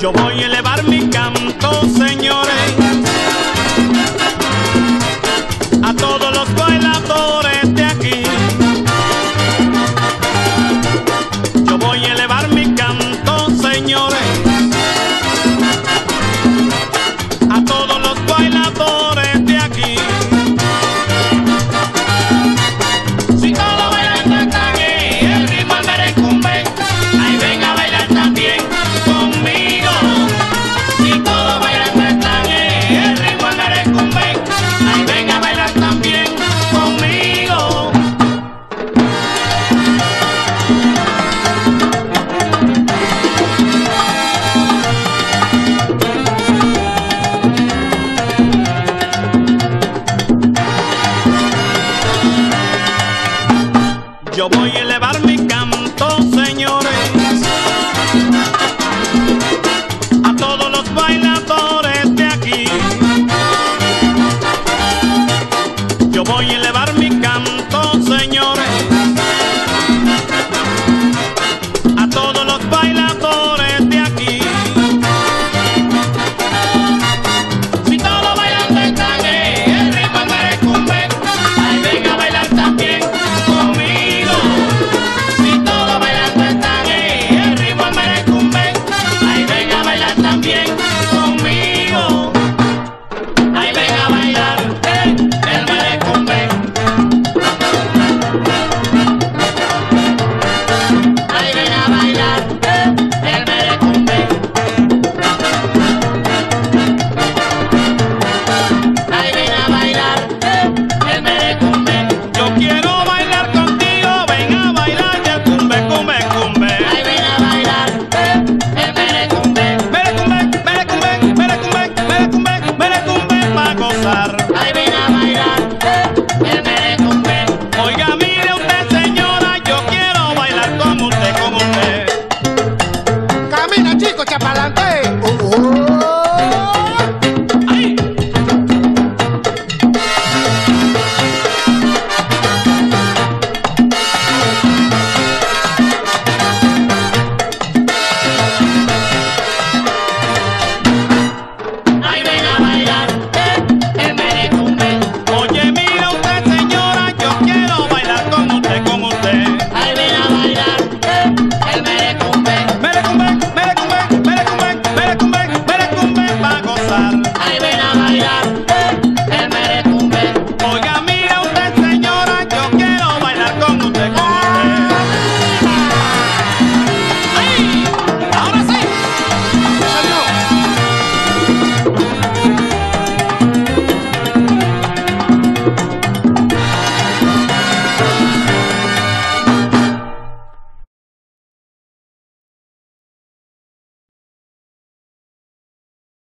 Yo voy a elevar mi canto, señores. Yo voy en la Thank you. gozar.